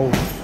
Oh.